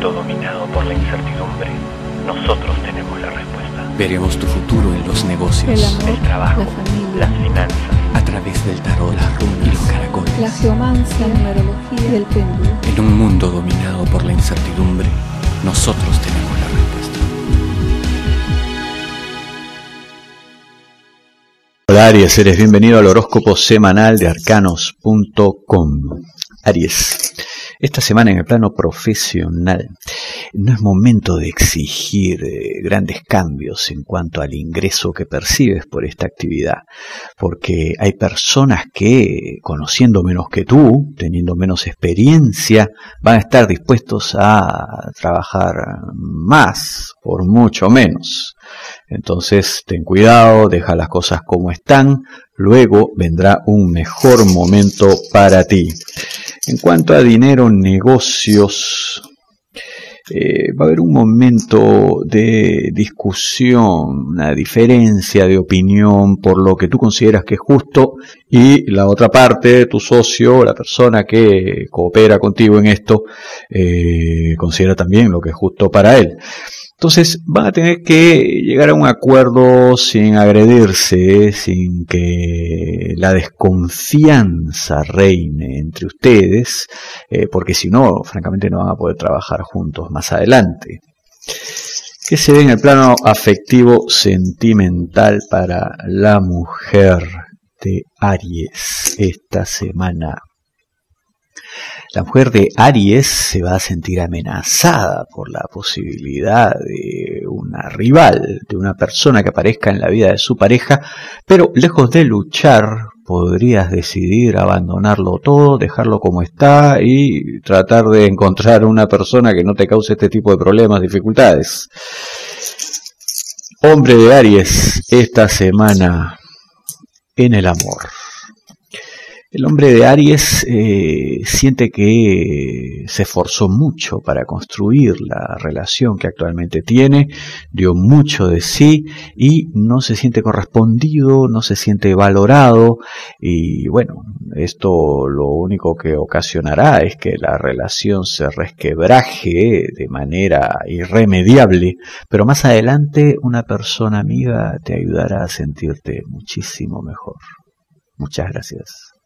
mundo dominado por la incertidumbre, nosotros tenemos la respuesta. Veremos tu futuro en los negocios, El amor, El trabajo, la familia, las finanzas, a través del tarot, las runas y los caracoles. la geomancia, la numerología y el péndulo. En un mundo dominado por la incertidumbre, nosotros tenemos la respuesta. Hola Aries, eres bienvenido al horóscopo semanal de arcanos.com. Aries, esta semana en el plano profesional no es momento de exigir eh, grandes cambios en cuanto al ingreso que percibes por esta actividad, porque hay personas que, conociendo menos que tú, teniendo menos experiencia, van a estar dispuestos a trabajar más por mucho menos. Entonces, ten cuidado, deja las cosas como están, luego vendrá un mejor momento para ti. En cuanto a dinero, negocios, eh, va a haber un momento de discusión, una diferencia de opinión por lo que tú consideras que es justo y la otra parte, tu socio, la persona que coopera contigo en esto, eh, considera también lo que es justo para él. Entonces van a tener que llegar a un acuerdo sin agredirse, sin que la desconfianza reine entre ustedes, eh, porque si no, francamente no van a poder trabajar juntos más adelante. ¿Qué se ve en el plano afectivo sentimental para la mujer de Aries esta semana? La mujer de Aries se va a sentir amenazada por la posibilidad de una rival, de una persona que aparezca en la vida de su pareja, pero lejos de luchar, podrías decidir abandonarlo todo, dejarlo como está y tratar de encontrar una persona que no te cause este tipo de problemas, dificultades. Hombre de Aries, esta semana en el amor. El hombre de Aries eh, siente que se esforzó mucho para construir la relación que actualmente tiene, dio mucho de sí y no se siente correspondido, no se siente valorado y bueno, esto lo único que ocasionará es que la relación se resquebraje de manera irremediable, pero más adelante una persona amiga te ayudará a sentirte muchísimo mejor. Muchas gracias.